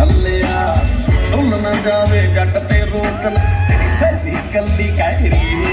ਥੱਲਿਆ। ਢੁੱਲ ਨਾ ਜਾਵੇ ਜੱਟ ਤੇ ਰੋਕ ਤੇਰੀ ਸੱਜੀ ਕੱਲੀ ਕਹਿਰੀ